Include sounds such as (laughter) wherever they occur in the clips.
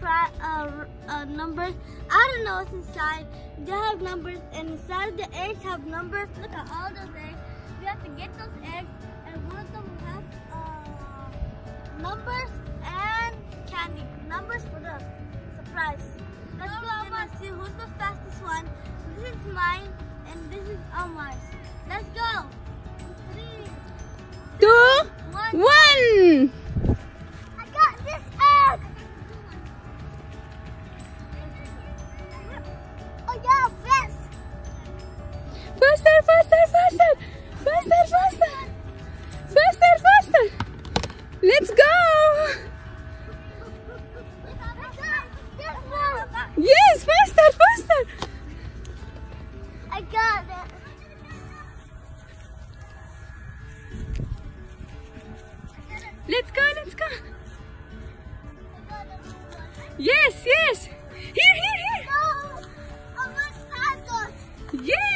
pri- uh, uh, numbers. I don't know what's inside. They have numbers, and inside the eggs have numbers. Look at all those eggs. We have to get those eggs, and one of them has uh, numbers and candy. Numbers for the surprise. Let's go and see who's the fastest one. This is mine, and this is Omar's. Let's go. Three, Two, one. one. Tacos.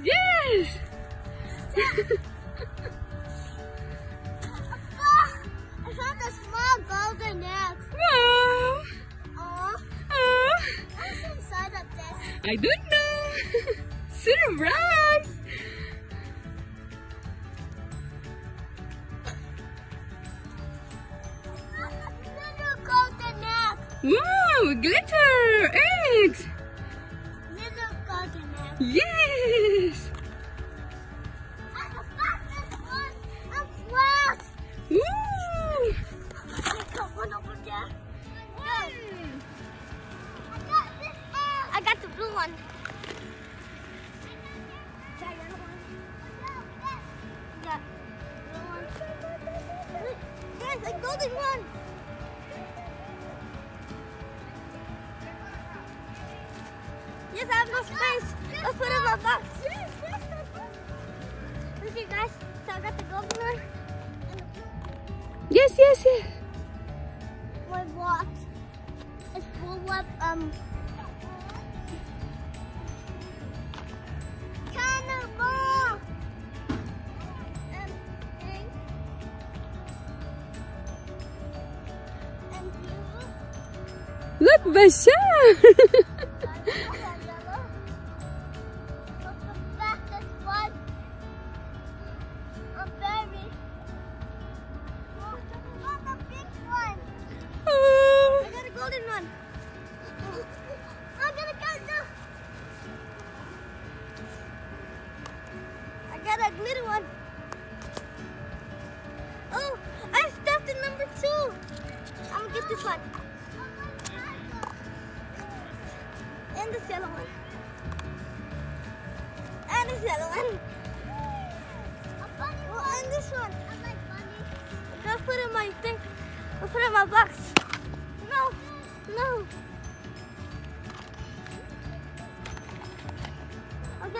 Yes. I found a small golden egg. Wow. Aw, Oh, what's inside of this? I don't know. (laughs) Surprise. Little Yes, yes, yes. my box is full of um cannonball and pink and Look, Bashar. (laughs)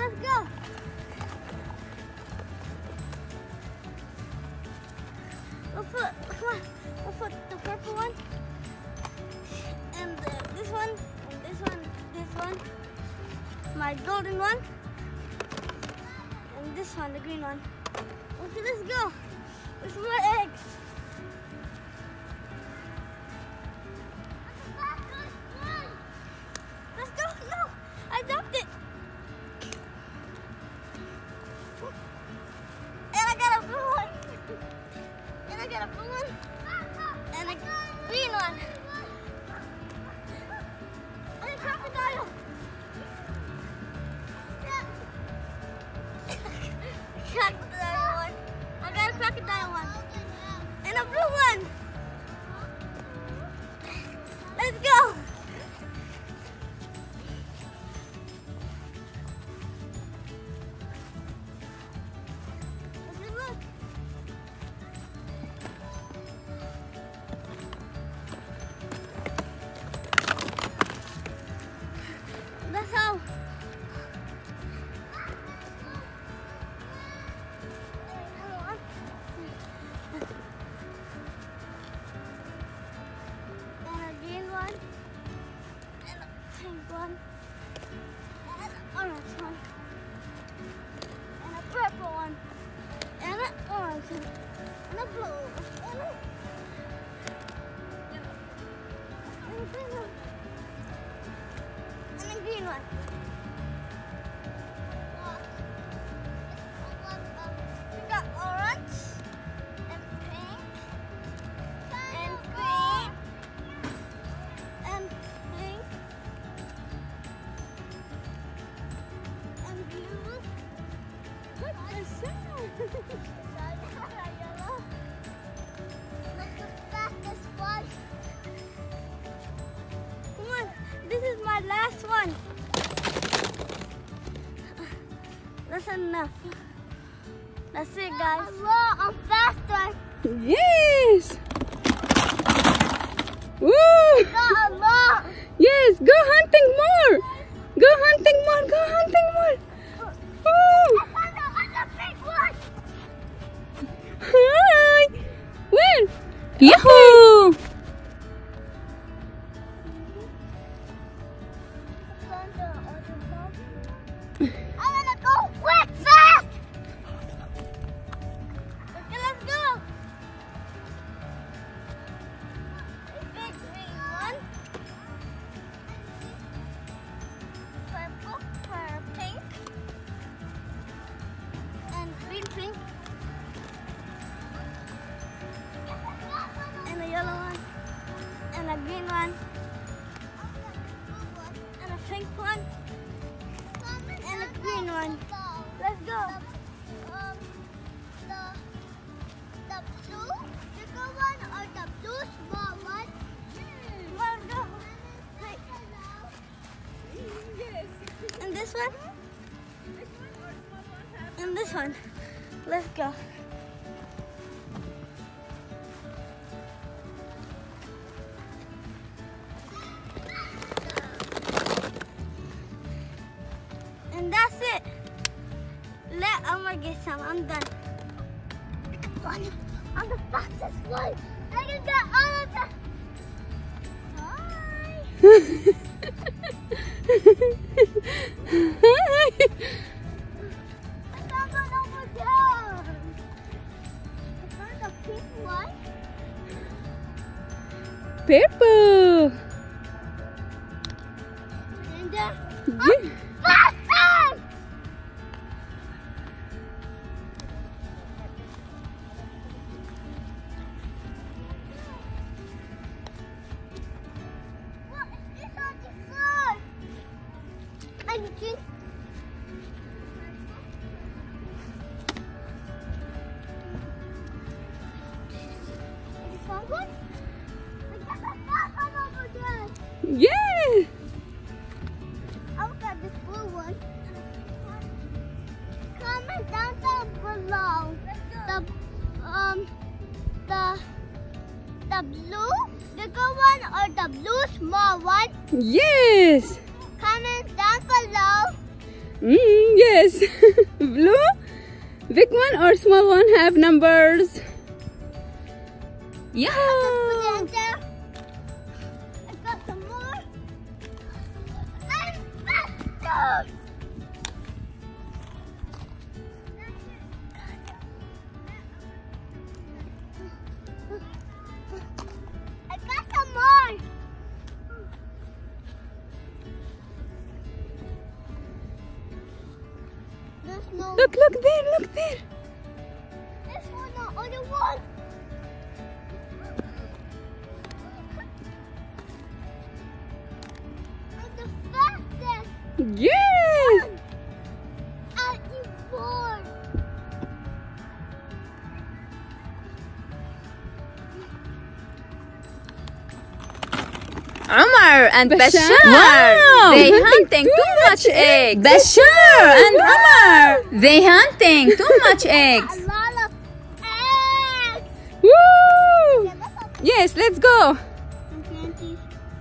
let's go. We'll put, we'll put the purple one, and the, this one, and this one, this one, my golden one, and this one, the green one. Okay, let's go. There's more eggs. That's enough. That's it, guys. Look, I'm faster. Yes. Woo. Yes, go hunting more. Go hunting more. Go hunting more. Woo. Hi. Where? Yahoo! one. Let's go. Yes. Comment down below. Mm, yes. (laughs) Blue, big one or small one have numbers. Yeah. look, look there, look there. And Bashar. Bashar. Wow, They hunting hunting too too much eggs. Bashar and Umar. They hunting too (laughs) much A eggs. lot of eggs. Woo! Okay, let's open Yes, let's go. some candies.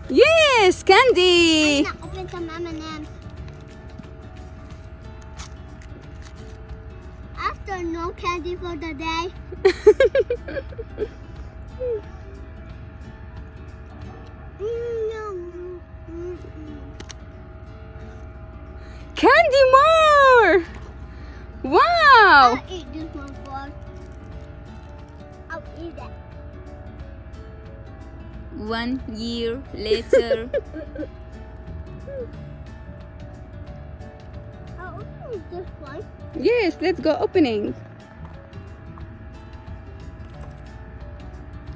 Yes, candy. I'm open some M&Ms. After no candy for the day. (laughs) candy more. Wow. I'll eat this one first. I'll eat it. One year later. (laughs) I'll open this one. Yes, let's go opening.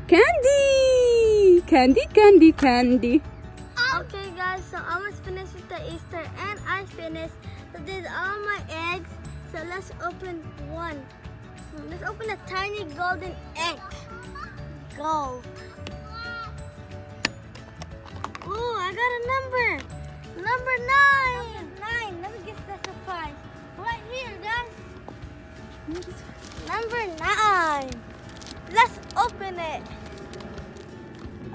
Candy! Candy, candy, candy. Finished. So these are all my eggs. So let's open one. Let's open a tiny golden egg. Go. Ooh, I got a number. Number nine. Nine. Let me get the surprise. Right here, guys. Number nine. Let's open it.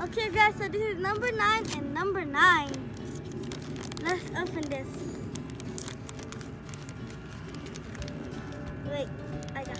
Okay, guys, so this is number nine and number nine. Let's open this. Wait, I got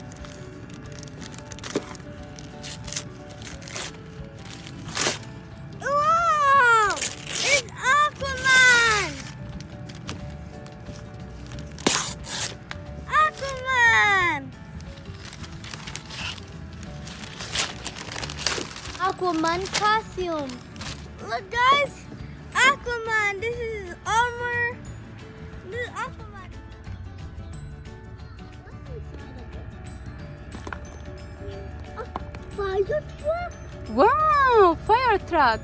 truck.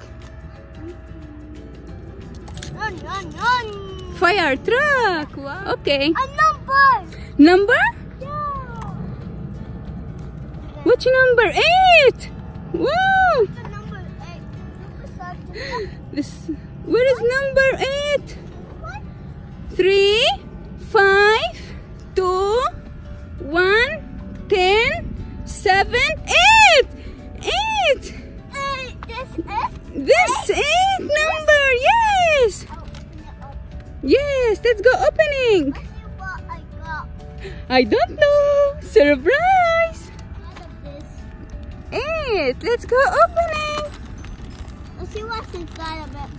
Run, run, run. Fire truck. Wow. Okay. A number. Number? Yeah. Which number? Eight. I don't know. Surprise. Eight. Let's go opening. Let's see what's inside of it.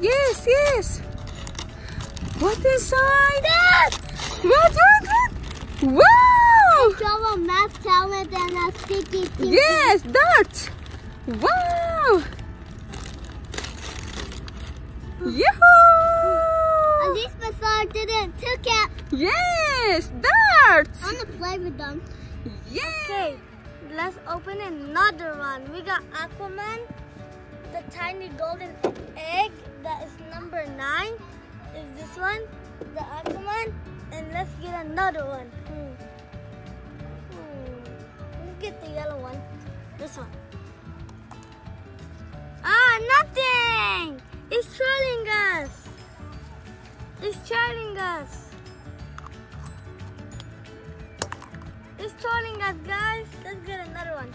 Yes, yes. What inside? What, what, what? Wow! Show a math talent and a sticky thing. Yes, dart. Wow! At least my son didn't took it. Yes, darts. I'm gonna play with them. Yay! Okay, let's open another one. We got Aquaman, the tiny golden egg that is number nine. Is this one, the Aquaman, and let's get another one. Hmm. Get the yellow one. This one. Ah, nothing! It's trolling us. It's trolling us. It's trolling us, guys. Let's get another one.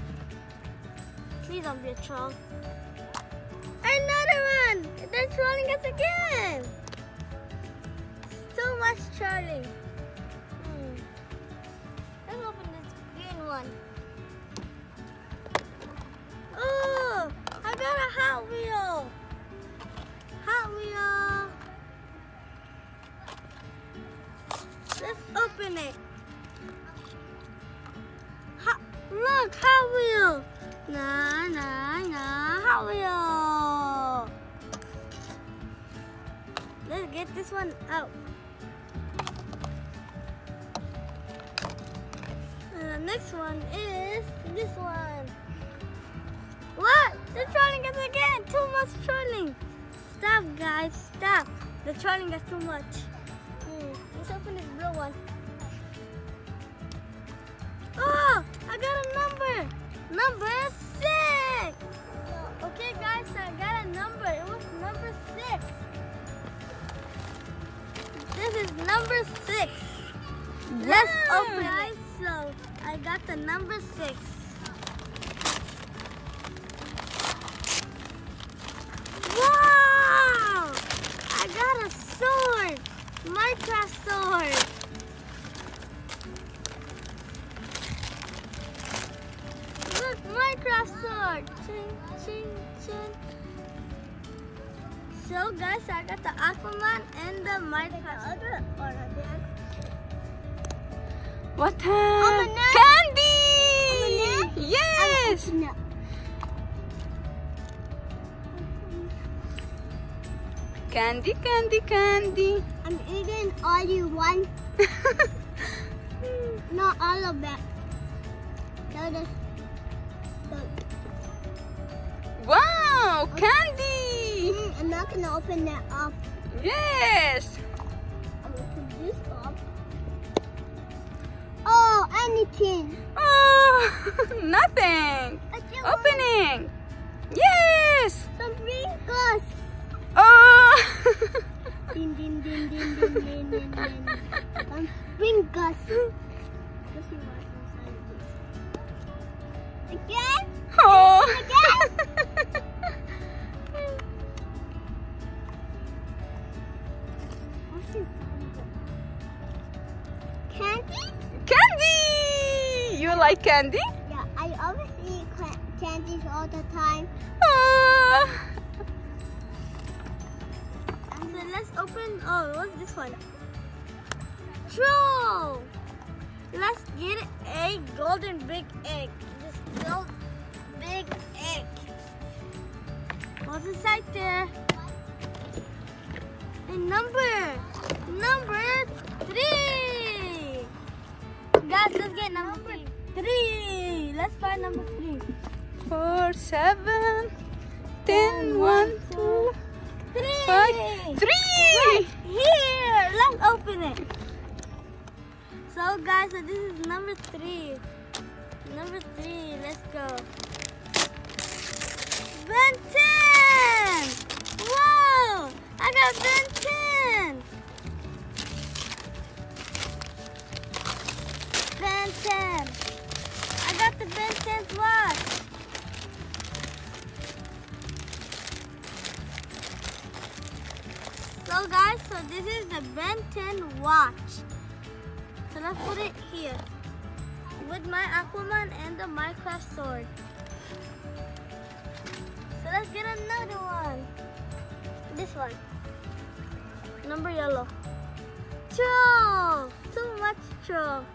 Please don't be a troll. Another one! They're trolling us again! So much trolling. Hmm. Let's open this green one. Got a Hot Wheel! Hot Wheel! Let's open it. Hot, look, Hot Wheel. Nah, nah, nah, Hot Wheel. Let's get this one out. And the next one is this one. Too much trolling. Stop, guys. Stop. They're trolling us too much. Hmm. Let's open this blue one. Oh, I got a number. Number six. Okay, guys, I got a number. It was number six. This is number six. Let's open it. So I got the number six. Sword. Minecraft sword. Look, Minecraft sword. Ching, ching, ching. So guys, I got the Aquaman and the Minecraft sword. What? Almanac. Candy! Yes! Candy, candy, candy. I'm eating all you want. (laughs) Not all of it. So this, so, wow, candy! mm, I'm not gonna open that up. Yes! I'm gonna put this up. Oh, anything. Oh, (laughs) nothing. I still want Opening. Yes! Some sprinkles. Din din din din din din din din. Some sprinkles. Let's see what's inside this. Again? oh! What's inside? Candy? candy! You like candy? Yeah, I always eat candies all the time. Oh. Let's open. Oh, what's this one? Troll. Let's get a golden big egg. This gold big egg. What's inside there? A number. Number three. Guys, let's get number three. Three. Let's find number three. Four, seven, ten, one, two, Three. five, three! Here, let's open it. So guys, so this is number three. Number three, let's go. Ben 10! Whoa! I got Ben 10! Ben 10. I got the Ben 10's watch. So guys, so this is the Ben 10 watch. So let's put it here with my Aquaman and the Minecraft sword. So let's get another one. This one. Number yellow. Troll! Too much troll.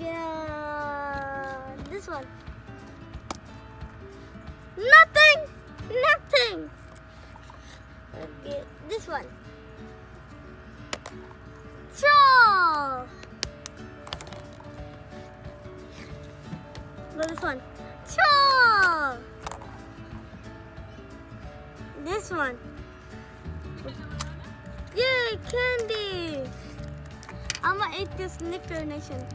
Yeah, this one. Nothing! Nothing! This one. Troll! Go this one. Troll! This one. Yay, candy! I'm gonna eat this Snicker Nation.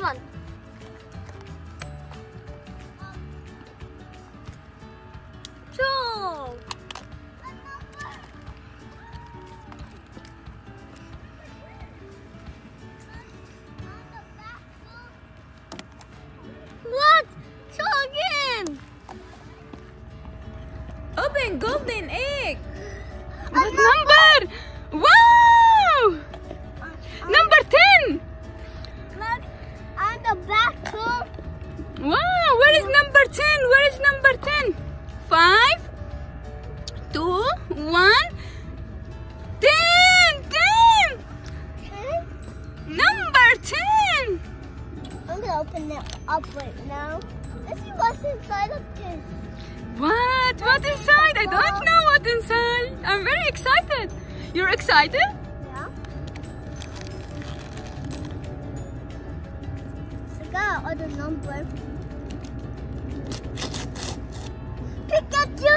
And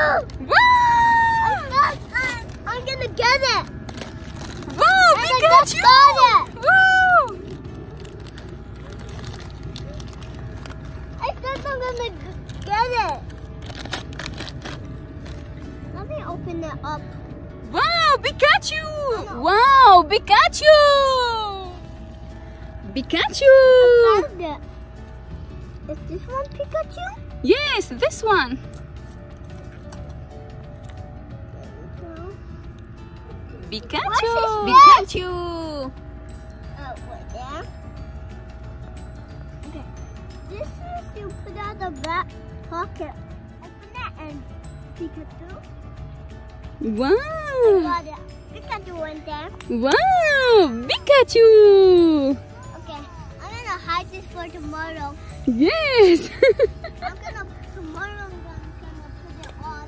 Pikachu! Wow! I got it. I'm gonna get it. Wow, And I just Pikachu! got it. Wow! I said I'm gonna get it. Let me open it up. Wow, Pikachu! Wow, Pikachu! Pikachu! I Found it. Is this one Pikachu? Yes, this one. Pikachu! Pikachu! Oh, there. Okay. This is you put out the back pocket. Open it and Pikachu. Wow! Got it. Pikachu in there. Wow! Pikachu! Okay. I'm gonna hide this for tomorrow. Yes! (laughs) I'm gonna tomorrow. I'm gonna put it on.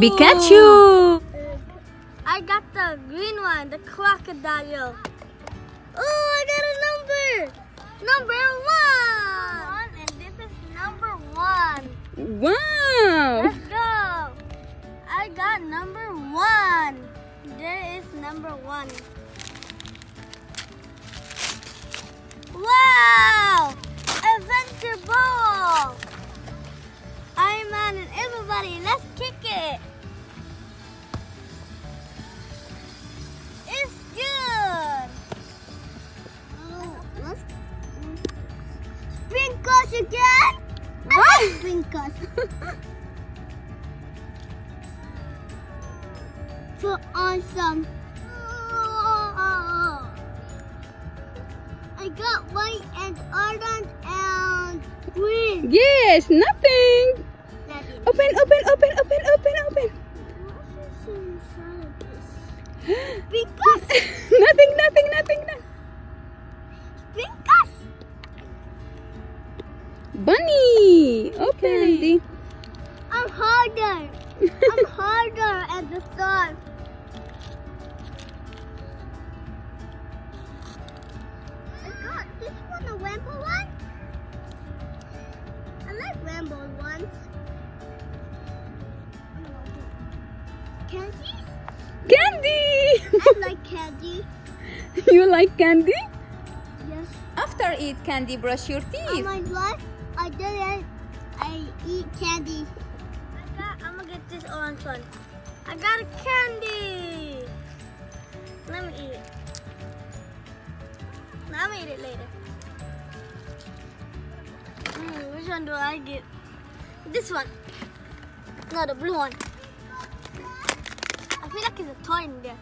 Pikachu! I got the green one, the crocodile. Oh, I got a number. Number one. one And this is number one. Wow! Let's go. I got number one. There is number one. Wow! Adventure ball. Iron Man and everybody, let's kick it. Good. Oh, sprinkles again. Like sprinkles. Put (laughs) on some. I got white and orange and green. Yes, nothing! Is- Open, open, open, open, open, open! Sprinkles. (laughs) nothing, nothing, nothing, nothing! Sprinkles. Bunny! Open! I'm harder. I'm (laughs) harder at the start. Oh I got this one a rainbow one. I like rainbow ones. Candies? Candy! I like candy. you like candy? Yes. After eat candy, brush your On teeth. my life, I didn't. I eat candy. I got. I'm gonna get this orange one. I got a candy. Let me eat it. Gonna eat it later. Mm, which one do I get? This one. No, the blue one. I feel like it's a toy in there.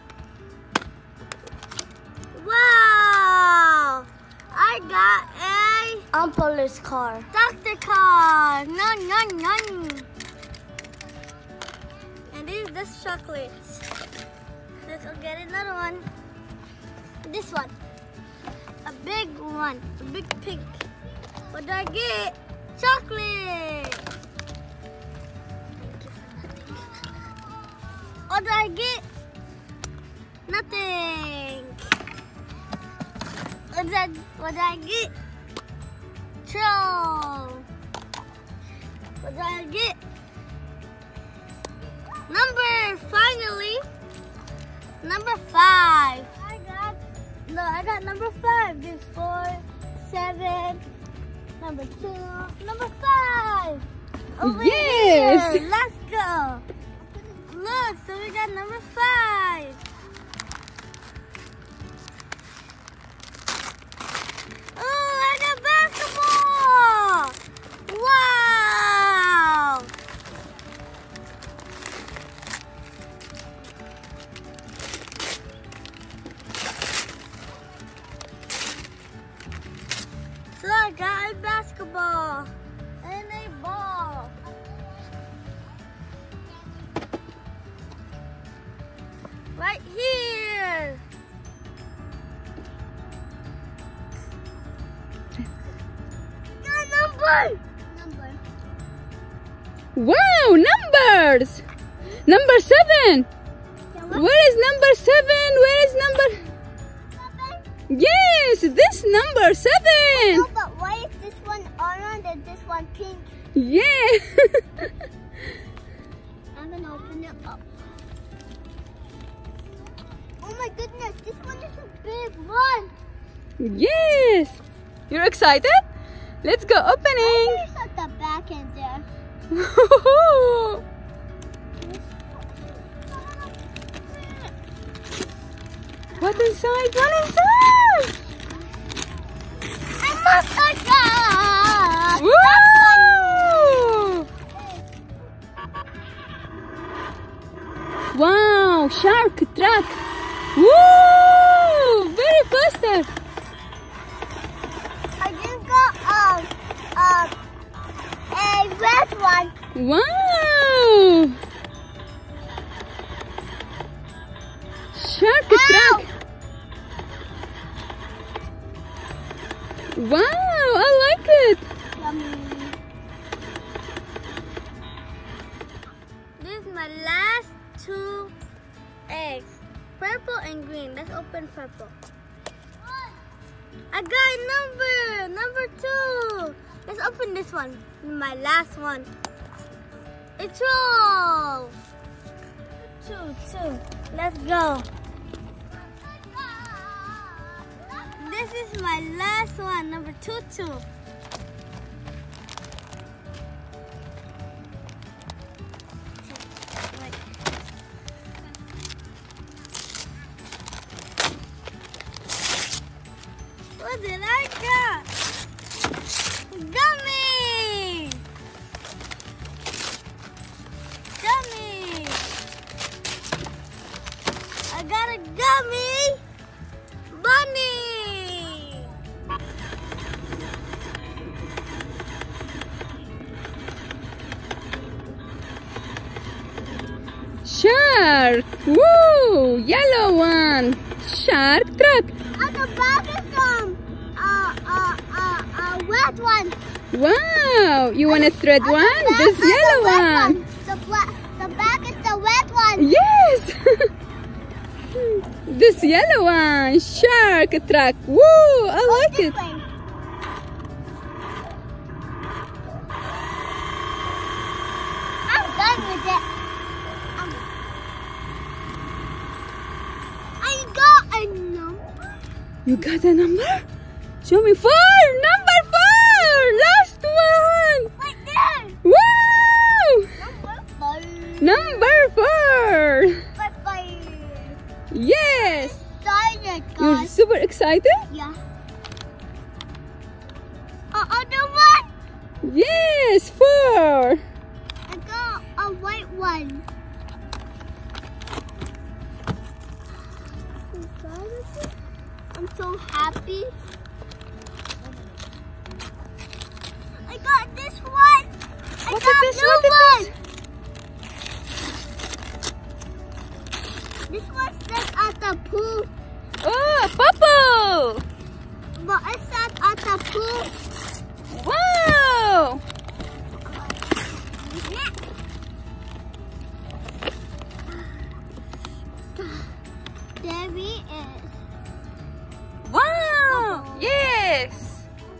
Wow! I got a Unpolish car. Doctor car. No, no, no. And these this chocolates. Let's go get another one. This one. A big one. A big pink. What do I get? Chocolate. What do I get? Nothing. What did I, what did I get? Troll. What did I get? Number, finally. Number five. I got, no, I got number five. There's four, seven, number two, number five. Over Yes. here. Let's go. Look, so we got number five. Wow! So I got a basketball excited? Let's go opening. There's at the back in there. (laughs) what inside? What inside? I must Woo! Wow, shark truck. Woo! Very faster. One. Wow! Shark Ow! track. Wow, I like it. Yummy. This is my last two eggs. Purple and green. Let's open purple. I got number. Number two. Let's open this one. My last one. It's twelve. Two, two. Let's go. This is my last one, number two, two. Shark truck. At the back is some uh, uh, uh, uh, red one. Wow! You want a thread At one? This is the yellow one. The, black, the back is the red one. Yes! (laughs) this yellow one. Shark truck. Woo! I like it. You got a number? Show me four! Number four! Last one! Right there. Woo! Number four! Number five. Yes! Excited, You're super excited? Yeah. Uh, other one. Yes! Four! So happy.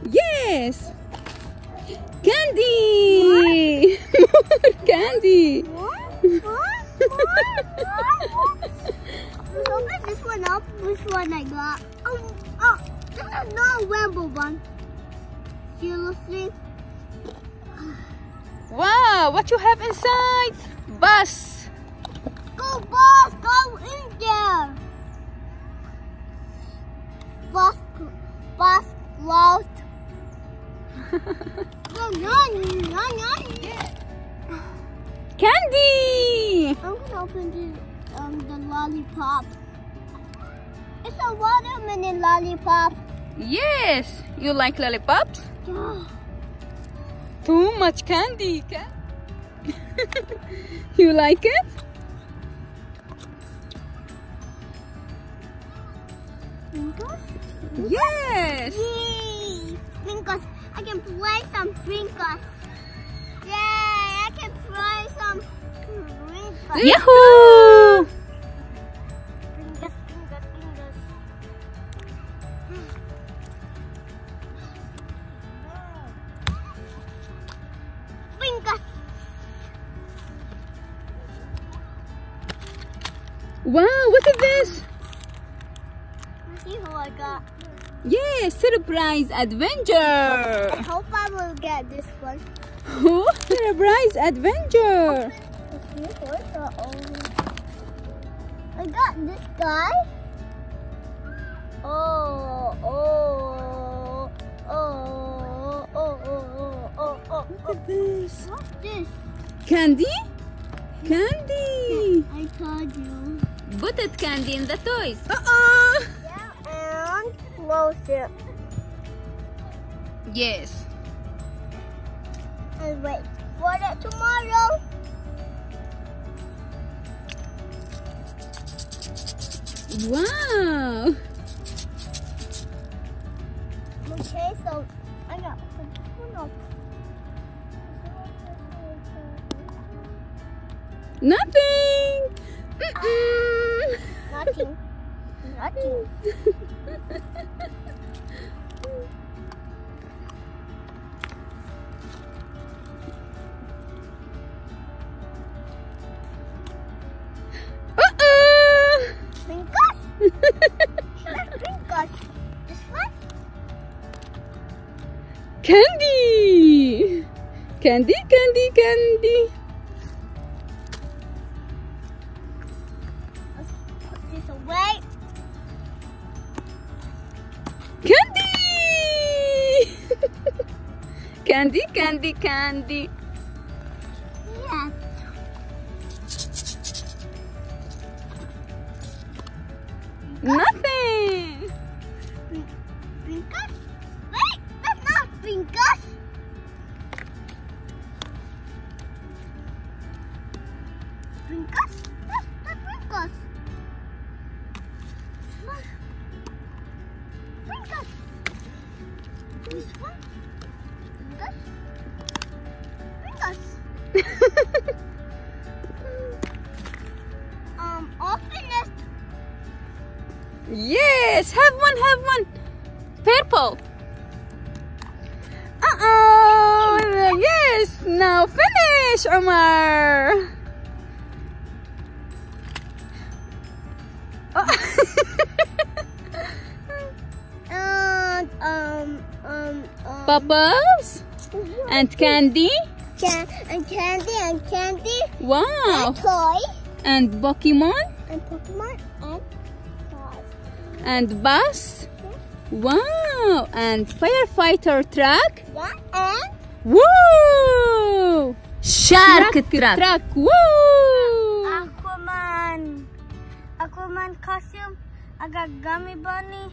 Yes! Candy! More (laughs) candy! What? What? What? What? Let's open this one up. Which one I got? Oh, oh, this is not a rainbow one. Seriously? Wow! What you have inside? Bus! Go, boss! Go in there! Boss, boss, lost. (laughs) Candy! I'm gonna open the, um, the lollipop. It's a watermelon lollipop. Yes! You like lollipops? Yeah. Too much candy. Can (laughs) you like it? Fingers? Yes! Yay! Fingers. Can play some sprinkles. Yay! I can play some sprinkles. Yahoo! Wow, what is this? Let's see who I got. Yeah, surprise adventure. I hope I will get this one. Oh, surprise adventure. Let's see who's the only. I got this guy. Oh, oh, oh, oh, oh, oh, oh, oh, oh. Look at this. What's this? Candy? Candy. I told you. Put it candy in the toys. Uh-uh. Yeah, and close it. Yes. And wait for it tomorrow. Wow. Okay, so I got one of Nothing. Ah, Mm-mm. nothing. (laughs) Nothing. Candy, candy, candy. Let's put this away. Candy. (laughs) candy, candy, candy. Candy. Can- and candy and candy Wow. and toy And Pokemon and Pokemon and toys. and bus. Wow. And firefighter truck. Yeah, and Woo! Shark truck. truck. Woo! Aquaman. Aquaman costume. I got Gummy Bunny.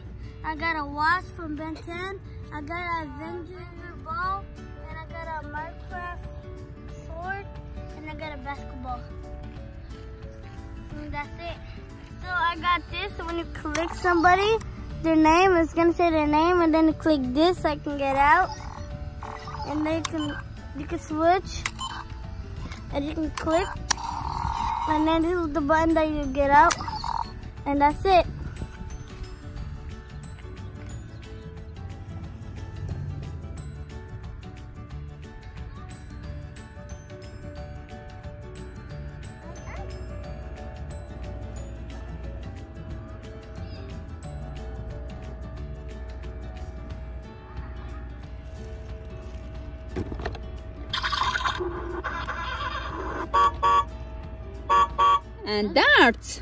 I got a Wasp from Ben 10. I got an Avenger ball. Minecraft sword. And I got a basketball. And that's it. So I got this. When you click somebody, their name, it's to say their name. And then you click this so I can get out. And then you can, you can switch. And you can click. And then this is the button that you get out. And that's it. And darts.